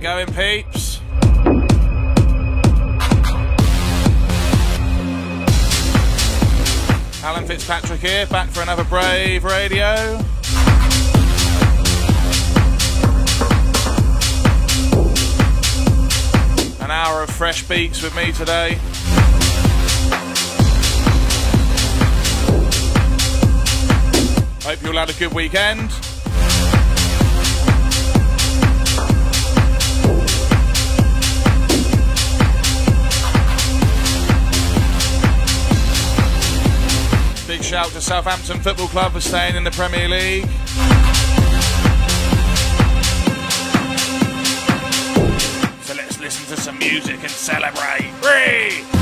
going, peeps? Alan Fitzpatrick here, back for another Brave Radio. An hour of fresh beats with me today. Hope you all had a good weekend. Big shout to Southampton Football Club for staying in the Premier League. So let's listen to some music and celebrate. Three.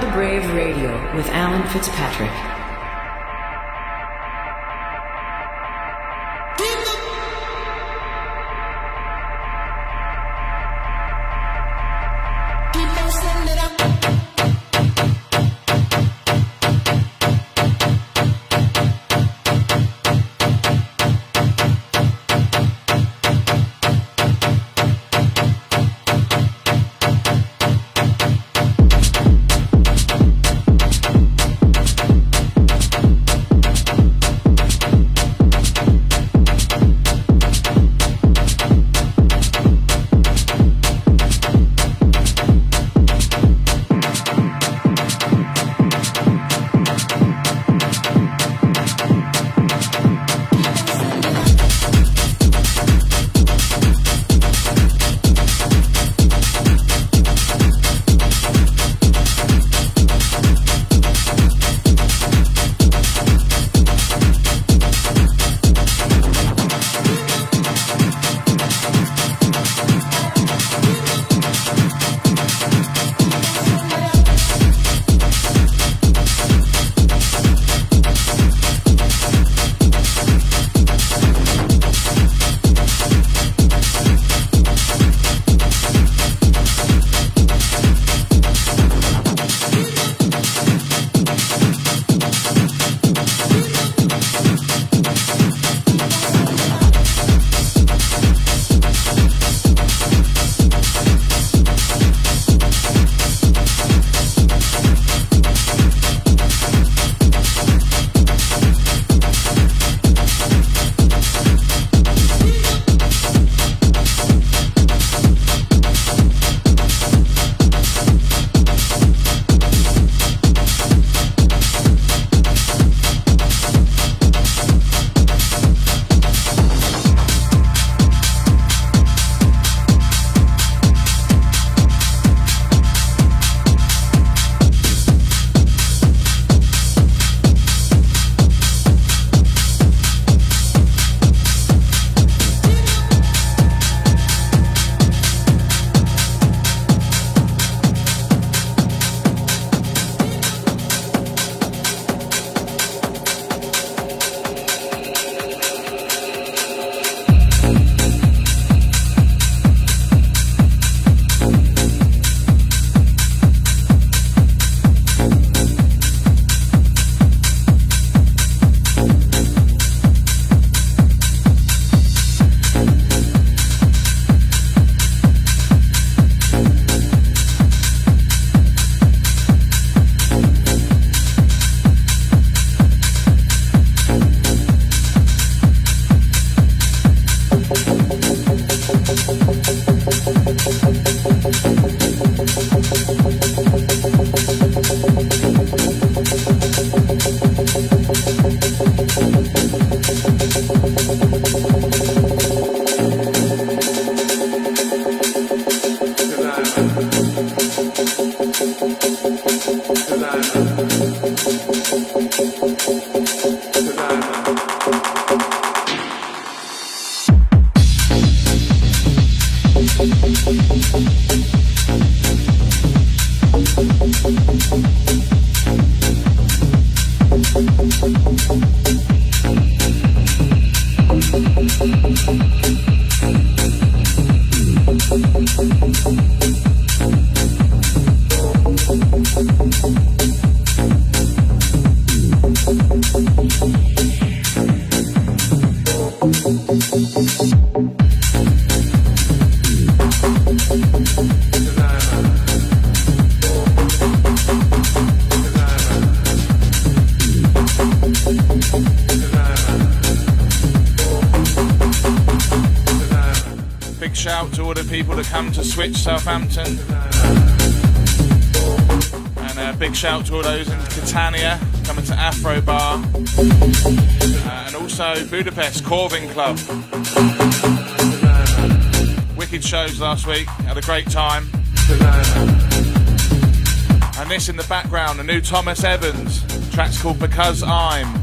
the Brave Radio with Alan Fitzpatrick. Switch Southampton. And a big shout to all those in Catania coming to Afro Bar. Uh, and also Budapest Corvin Club. Wicked shows last week, had a great time. And this in the background, the new Thomas Evans. track's called Because I'm.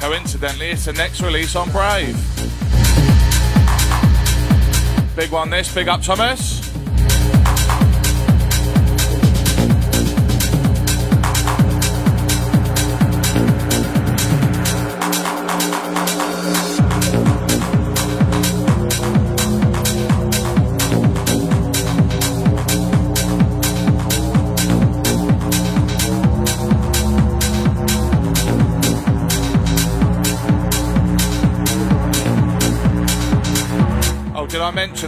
Coincidentally, it's the next release on Brave. Big one this, big up Thomas.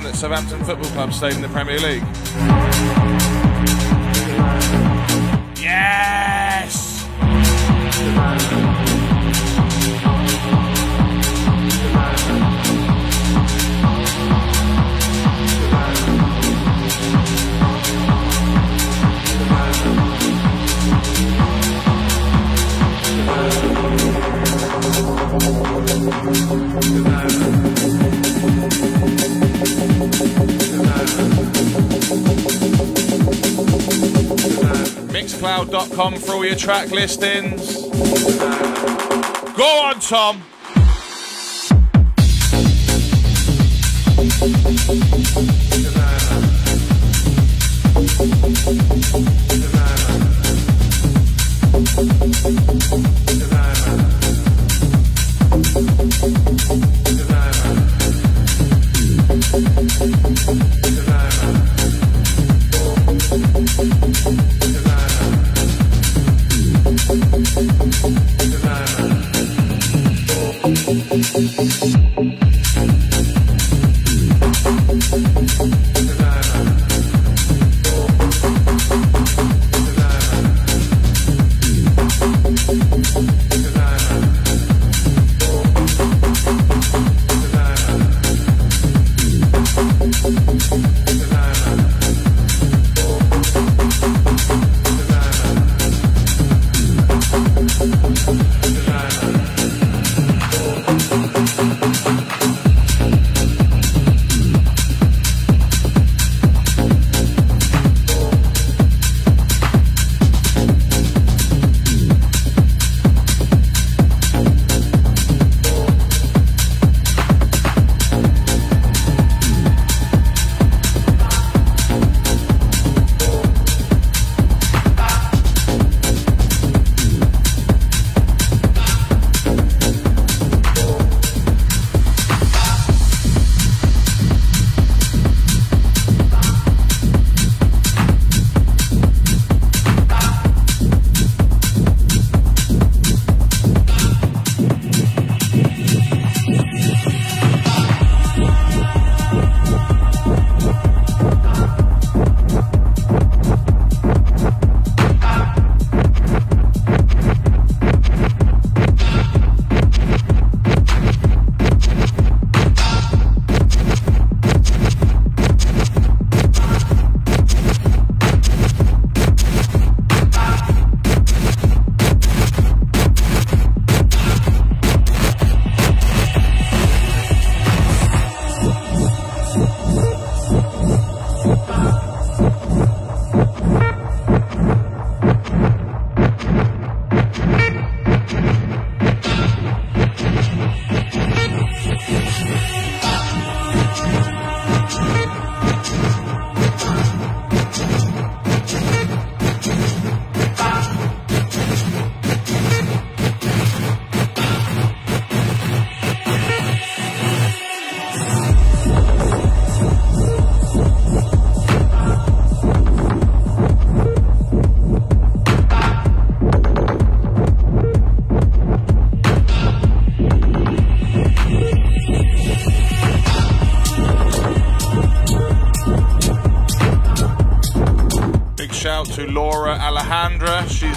That Southampton Football Club stayed in the Premier League? Mixcloud.com for all your track listings. Go on, Tom. to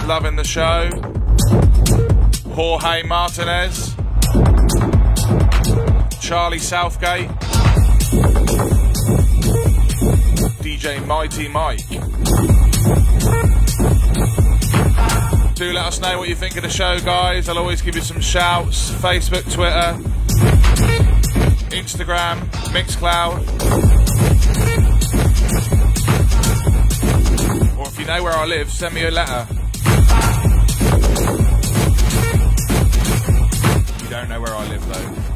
loving the show. Jorge Martinez. Charlie Southgate. DJ Mighty Mike. Do let us know what you think of the show, guys. I'll always give you some shouts. Facebook, Twitter, Instagram, Mixcloud. Or if you know where I live, send me a letter. You don't know where I live though.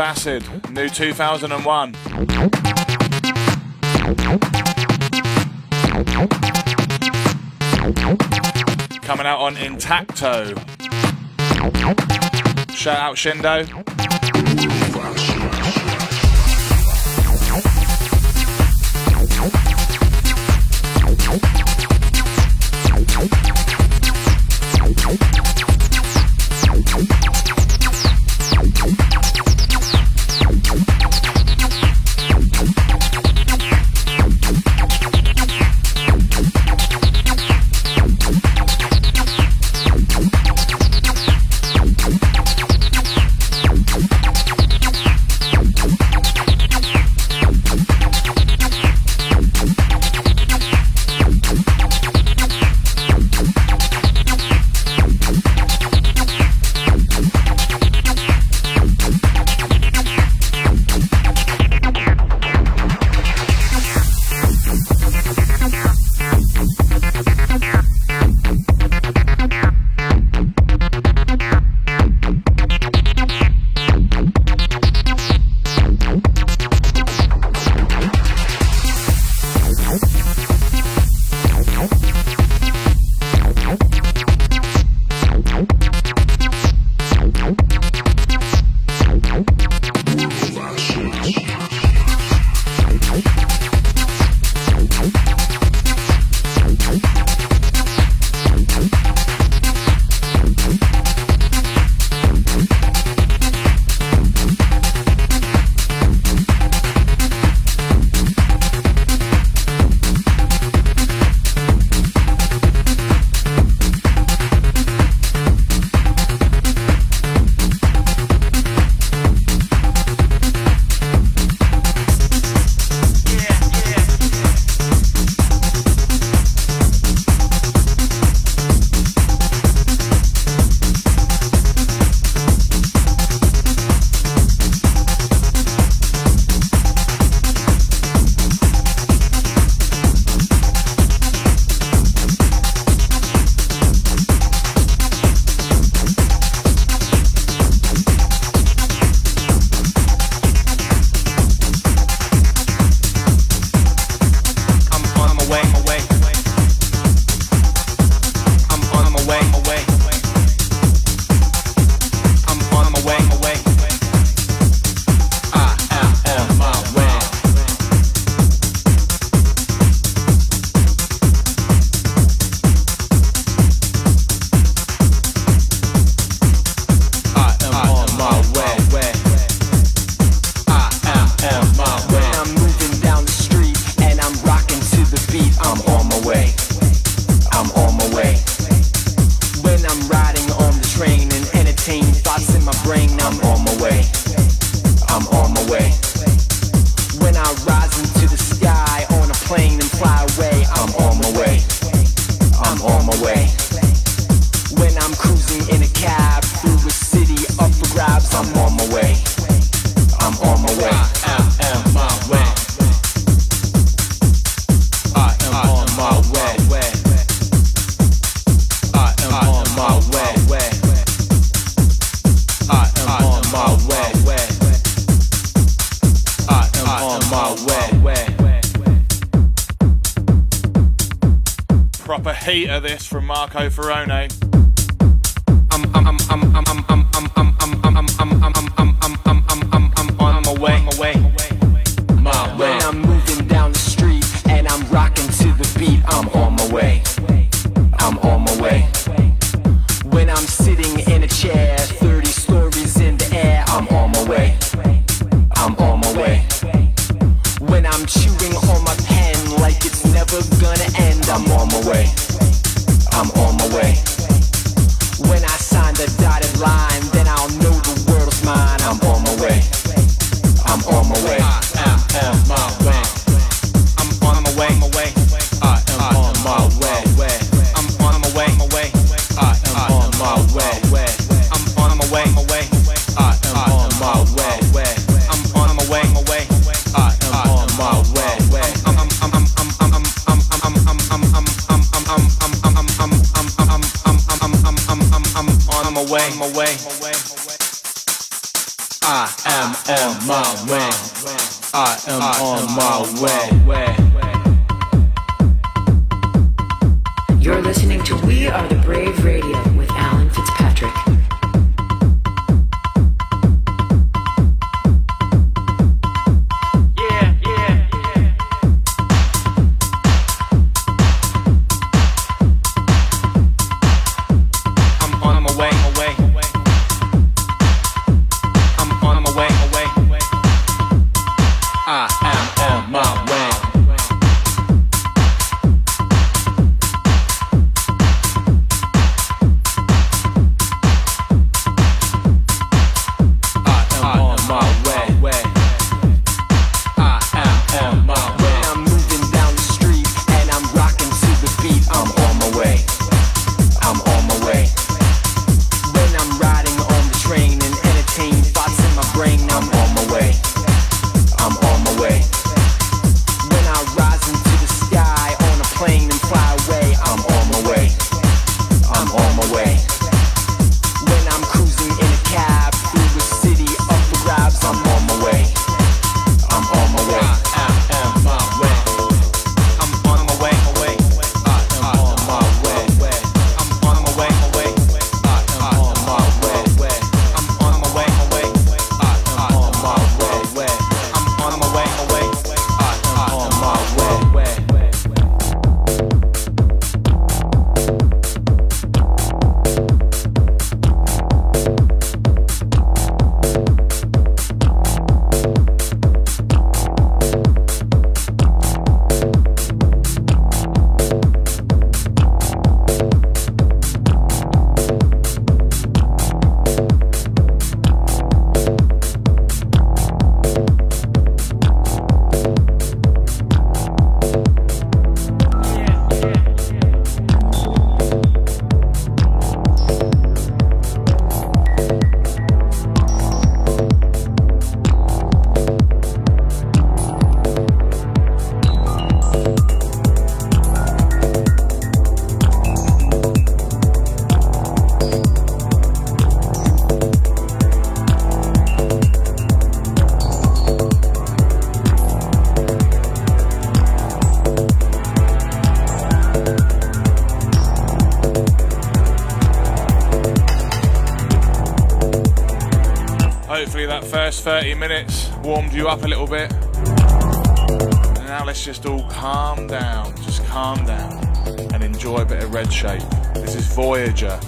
Acid, new 2001. Coming out on Intacto. Shout out Shindo. Marco Faraone. my way. first 30 minutes, warmed you up a little bit. And now let's just all calm down, just calm down and enjoy a bit of Redshape. This is Voyager.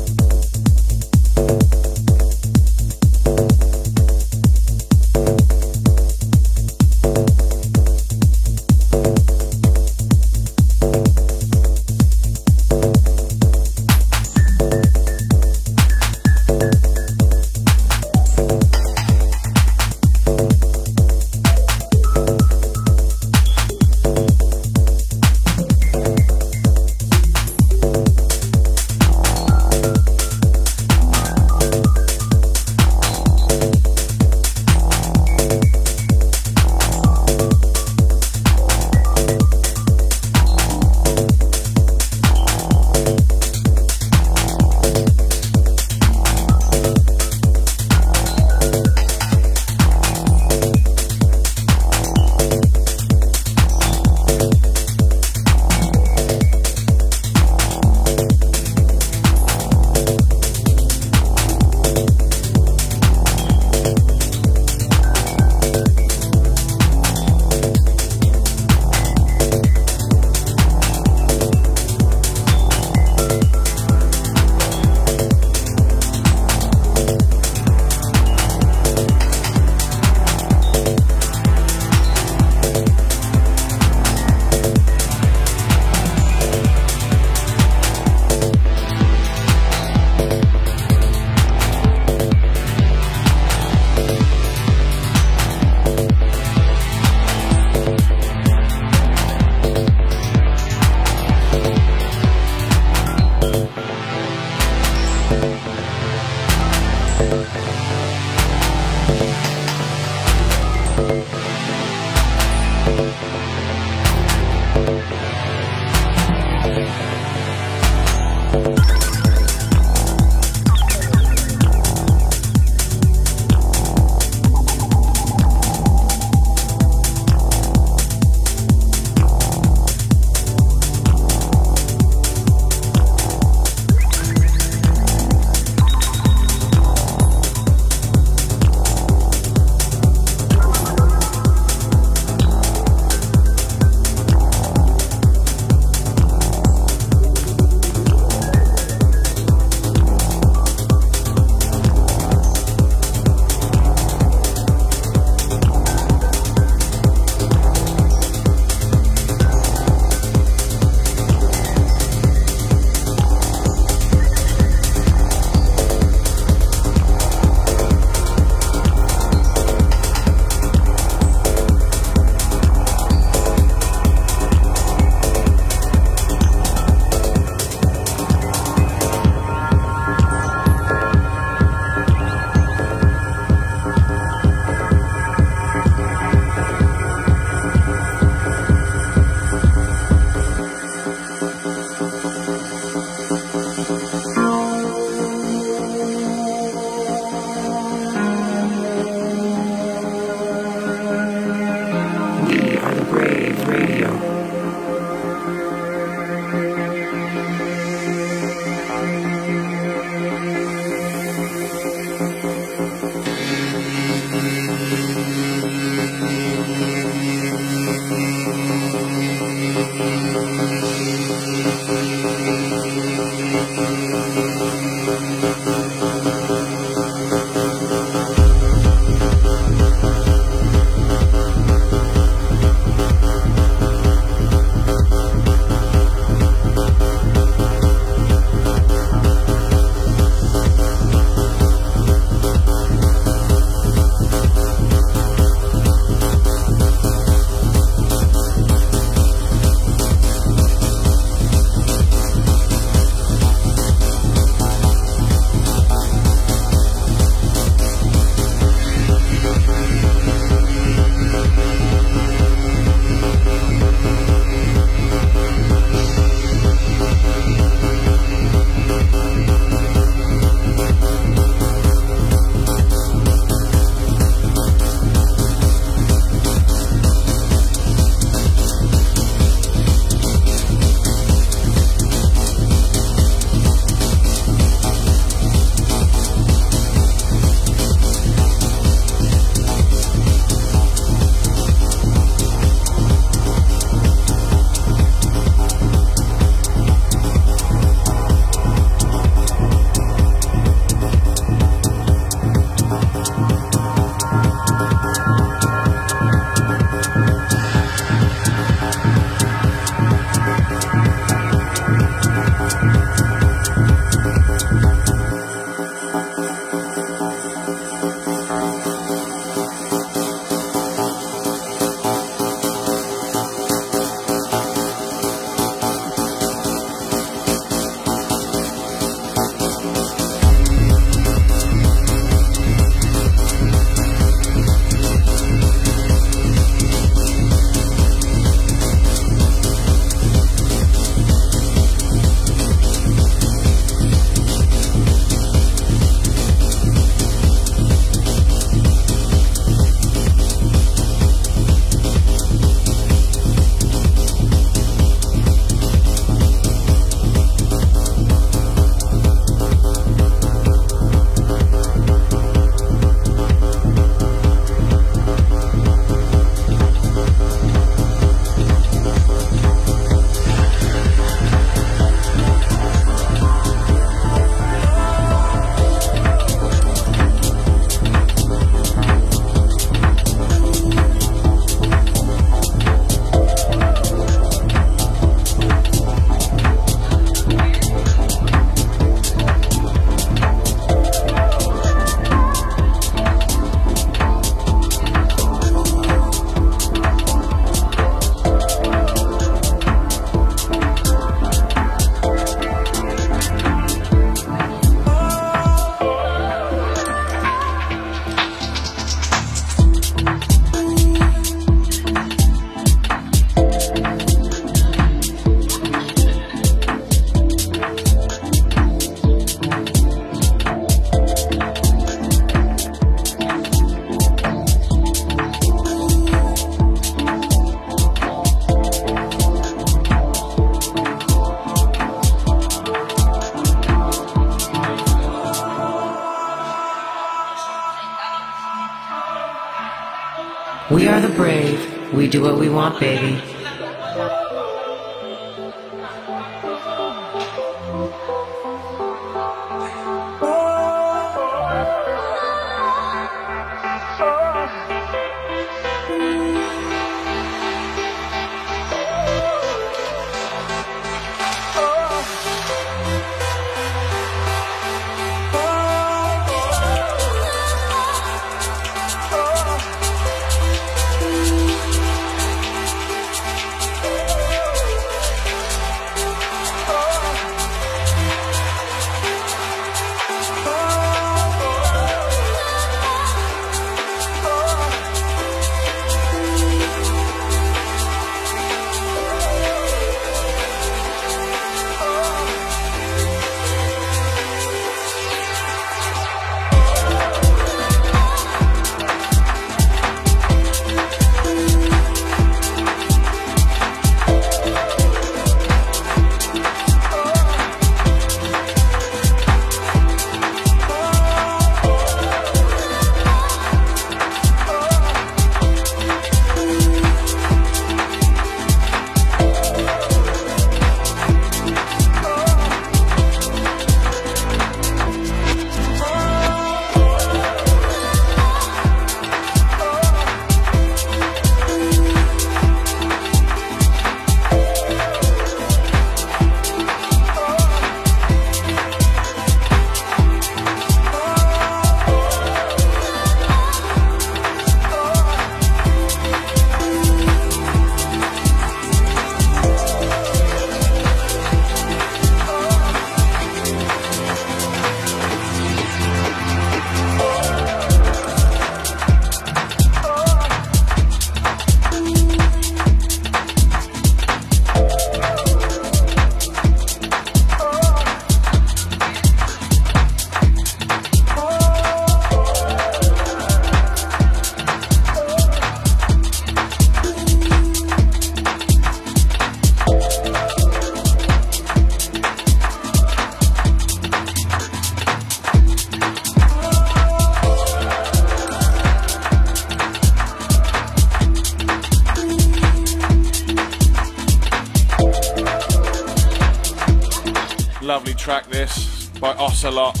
By lot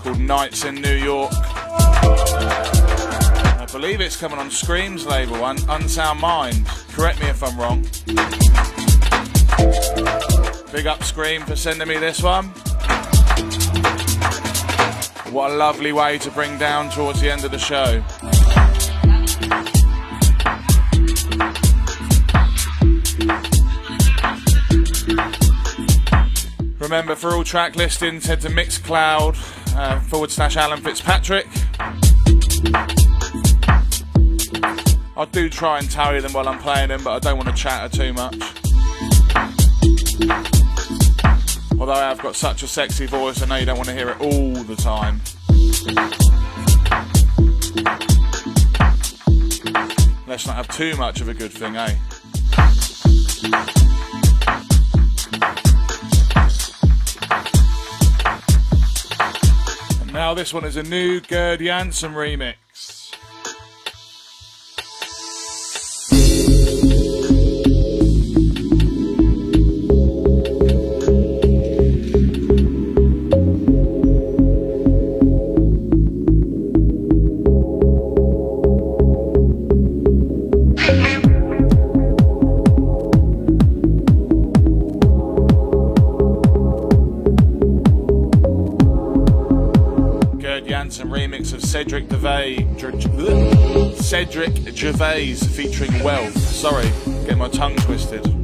called Nights in New York. I believe it's coming on Skream's label, Un- Unsound Mind. Correct me if I'm wrong. Big up Scream for sending me this one. What a lovely way to bring down towards the end of the show. Remember, for all track listings, head to Mixcloud uh, forward slash Alan Fitzpatrick. I do try and tally them while I'm playing them, but I don't want to chatter too much. Although I have got such a sexy voice, I know you don't want to hear it all the time. Let's not have too much of a good thing, eh? Now this one is a new Gerd Janson remix. Janson remix of Cedric Gervais, Cedric Gervais featuring Wealth. Sorry, get my tongue twisted.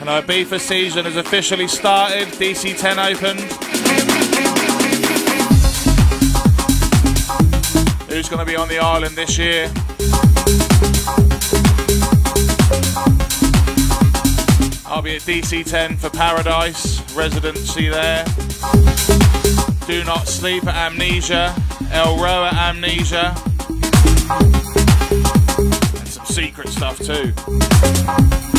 And our Ibiza season has officially started. DC 10 opened. Who's going to be on the island this year? I'll be at DC 10 for Paradise, residency there. Do Not Sleep at Amnesia, Elrow Amnesia. And some secret stuff too.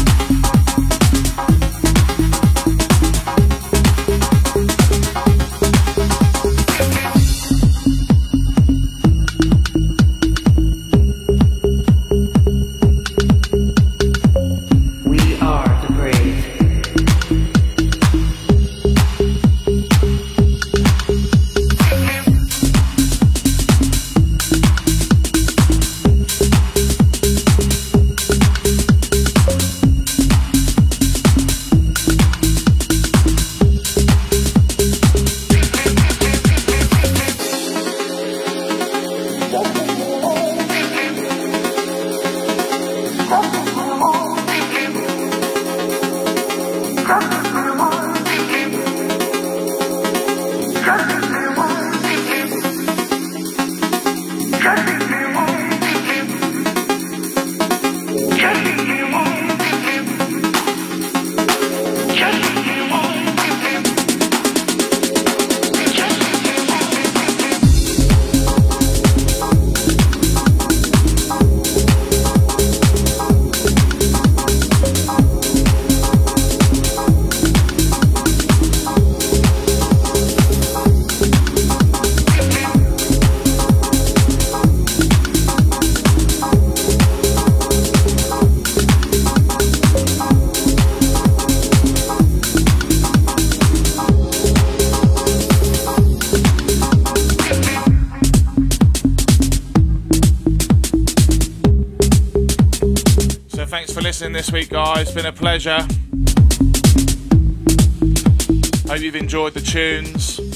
It's been a pleasure. Hope you've enjoyed the tunes.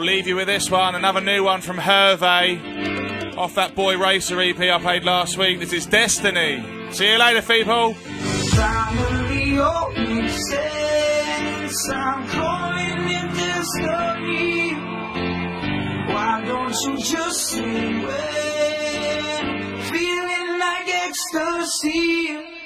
I'll leave you with this one, another new one from Hervé off that Boy Racer EP I played last week. This is Destiny. See you later, people. You?